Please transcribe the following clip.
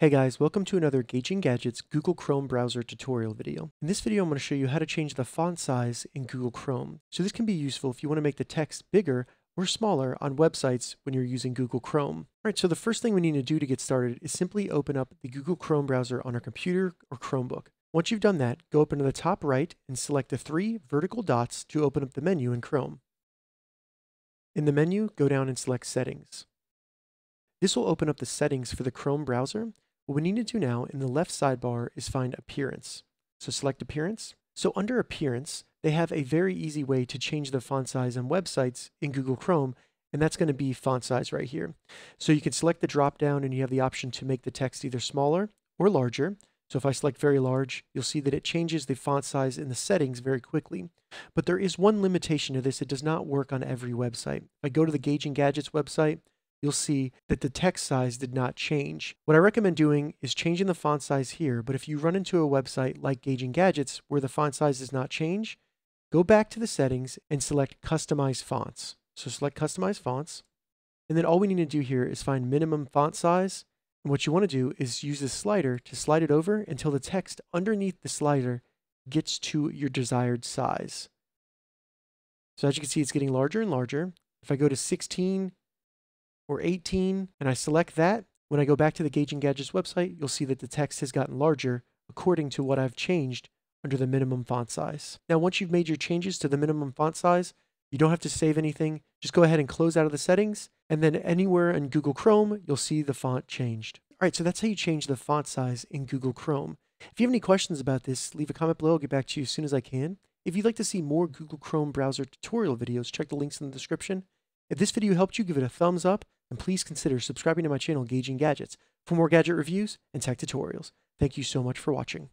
Hey guys, welcome to another Gauging Gadgets Google Chrome browser tutorial video. In this video, I'm going to show you how to change the font size in Google Chrome. So this can be useful if you want to make the text bigger or smaller on websites when you're using Google Chrome. All right, so the first thing we need to do to get started is simply open up the Google Chrome browser on our computer or Chromebook. Once you've done that, go up into the top right and select the three vertical dots to open up the menu in Chrome. In the menu, go down and select Settings. This will open up the settings for the Chrome browser, what we need to do now in the left sidebar is find Appearance. So select Appearance. So under Appearance, they have a very easy way to change the font size on websites in Google Chrome, and that's going to be font size right here. So you can select the drop down and you have the option to make the text either smaller or larger. So if I select very large, you'll see that it changes the font size in the settings very quickly. But there is one limitation to this. It does not work on every website. If I go to the Gauging Gadgets website, you'll see that the text size did not change. What I recommend doing is changing the font size here, but if you run into a website like Gauging Gadgets where the font size does not change, go back to the settings and select Customize Fonts. So select Customize Fonts, and then all we need to do here is find minimum font size, and what you want to do is use this slider to slide it over until the text underneath the slider gets to your desired size. So as you can see, it's getting larger and larger. If I go to 16, or 18 and I select that, when I go back to the Gauging Gadgets website, you'll see that the text has gotten larger according to what I've changed under the minimum font size. Now, once you've made your changes to the minimum font size, you don't have to save anything. Just go ahead and close out of the settings, and then anywhere in Google Chrome, you'll see the font changed. All right, so that's how you change the font size in Google Chrome. If you have any questions about this, leave a comment below. I'll get back to you as soon as I can. If you'd like to see more Google Chrome browser tutorial videos, check the links in the description. If this video helped you, give it a thumbs up and please consider subscribing to my channel Gauging Gadgets for more gadget reviews and tech tutorials. Thank you so much for watching.